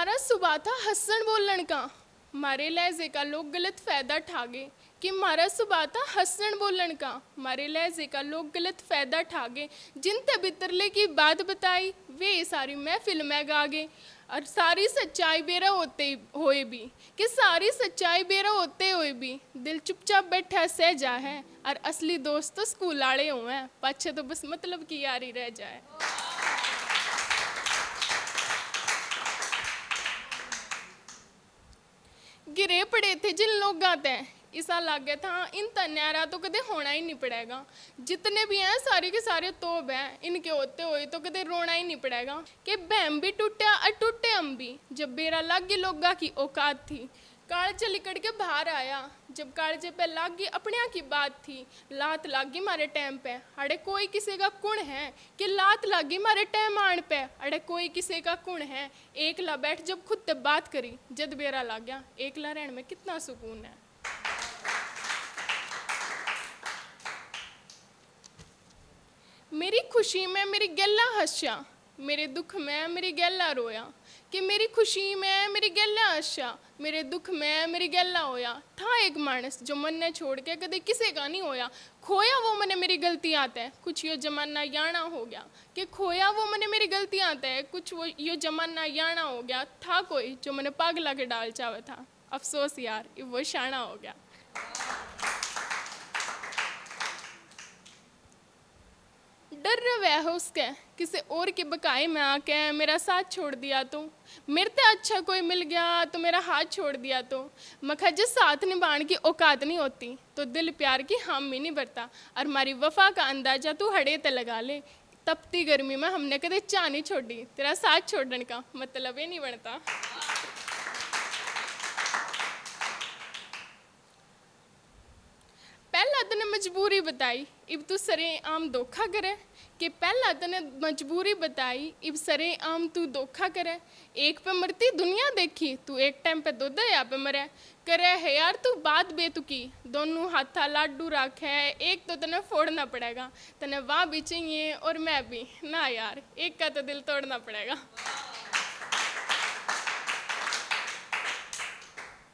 मारा सुबह था हसन बोलन का। मारे लहजे का लोग गलत फ़ायदा ठागे कि मारा सुबह था हसन बोलन का। मारे लहजे का लोग गलत फ़ायदा ठागे। जिन तबितरले की बात बताई, वे सारी मैं महफिल में गागे। और सारी सच्चाई बेरा होते हुए भी, कि सारी सच्चाई बेरा होते हुए भी दिल चुपचाप बैठा सह जा है और असली दोस्त तो स्कूल वाले हुए हैं। पाछे तो बस मतलब की यारी रह जाए। पड़े थे जिन लोग गाते हैं ऐसा लगे था इन तन्यारा तो कदे होना ही नहीं पड़ेगा जितने भी हैं सारे के सारे तोब हैं इनके होते हुए तो कदे रोना ही नहीं पड़ेगा कि बहम भी टूटा और टूटे हम भी जब बेरा लाग गई लोगा की औकात थी कालचे लिकड़ के बाहर आया। जब कालचे पे लाग गई अपने की बात थी, लात लाग मारे टाइम पे। अड़े कोई किसी का कुण है कि लात लाग मारे टाइम आन पे? अड़े कोई किसी का कुण है? एकला बैठ जब खुद ते बात करी, जद बेरा लाग गया एकला रहने में कितना सुकून है। मेरी खुशी में मेरी गैला हंसा मेरे दुख में मेरी गैला रोया। कि मेरी खुशी में, मेरी गैला हंसा मेरे दुख में, मेरी गैला होया। था एक मानस जो मन ने छोड़ के कदे किसी का नहीं होया। खोया वो मने मेरी गलती आता है कुछ यो जमाना याना हो गया। कि खोया वो मने मेरी गलती आता है कुछ वो यो जमाना याना हो गया। था कोई जो मैंने पागला के डाल चावे था। अफसोस यार वो शाना हो गया। डर रहा है उसके? किसी और के बकाए में आके मेरा साथ छोड़ दिया तो? मेरे से अच्छा कोई मिल गया तो मेरा हाथ छोड़ दिया तो? मखा जिस साथ निभाने की औकात नहीं होती तो दिल प्यार की हम भी नहीं भरता। और हमारी वफा का अंदाज़ा तू हड़े ते लगा ले। तपती गर्मी में हमने कदे चाह नहीं छोड़ी। तेरा साथ छोड़ने का मतलब ही नहीं बनता पहला तने मजबूरी बताई, इब तू सरे आम धोखा करे। कि पहला तने मजबूरी बताई, इब सरे आम तू धोखा करे। एक पे मरती दुनिया देखी, तू एक टाइम पे दूध या पे मरे। करे है यार तू बात बेतुकी, दोनों हाथा लाडू रख है एक तो तने फोड़ना पड़ेगा। तने वहाँ भी और मैं भी। ना यार, एक का तो दिल तोड़ना पड़ेगा।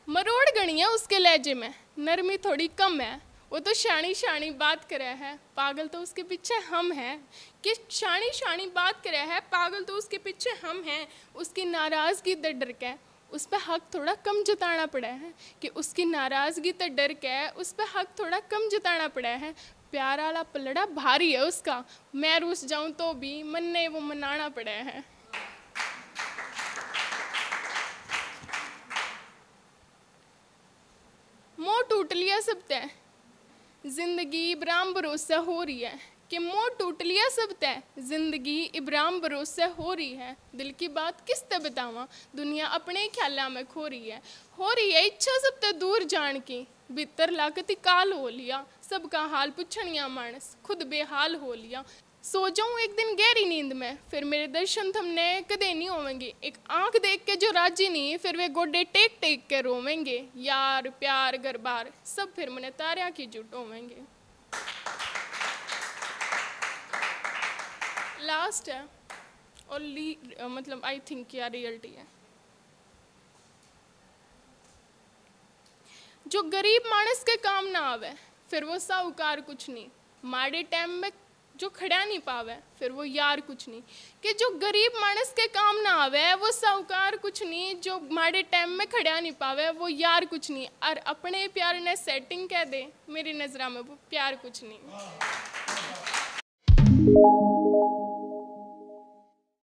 मरोड़ गणी है उसके लहजे में, नरमी थोड़ी कम है। वो तो शानी शानी बात करे है। पागल तो उसके पीछे हम हैं। कि शानी शानी बात करे है, पागल तो उसके पीछे हम हैं। उसकी नाराज़गी तो डर के। उस पर हक थोड़ा कम जताना पड़ा है। कि उसकी नाराज़गी तो डर के, उस पर हक थोड़ा कम जताना पड़ा है। प्यार वाला पलड़ा भारी है उसका। मैं रूस जाऊँ तो भी मन ने वो मनाना पड़ा है। मोह टूट लिया सब तय ज़िंदगी बराम भरोसा हो रही है। कि टूट लिया सब तय। ज़िंदगी इब्राम भरोसा हो रही है। दिल की बात किस ते बतावा? दुनिया अपने ख्याल में खो रही है। हो रही है इच्छा सब ते दूर जान की। भीतर लाकती काल हो लिया। सबका हाल पुछनिया मानस खुद बेहाल हो लिया। सो जाऊँ एक दिन गहरी नींद में। फिर मेरे दर्शन थमने कदे नहीं होवेंगे। एक आँख देख के जो राज़ी नहीं, फिर वे गोडे टेक टेक के रोवेंगे। यार, प्यार घर बार सब फिर मने तारिया की जुट होवेंगे। लास्ट है, और ली मतलब आई थिंक क्या रियलिटी है। जो गरीब मानस के काम ना आवे, फिर वो साहूकार कुछ नहीं। माड़े टाइम में जो खड़ा नहीं पावे, फिर वो यार कुछ नहीं। कि जो गरीब मानस के काम ना आवे, वो साहूकार कुछ नहीं। जो माड़े टाइम में खड़ा नहीं पावे, वो यार कुछ नहीं। और अपने प्यार ने सेटिंग कह दे, मेरी नजरा में वो प्यार कुछ नहीं।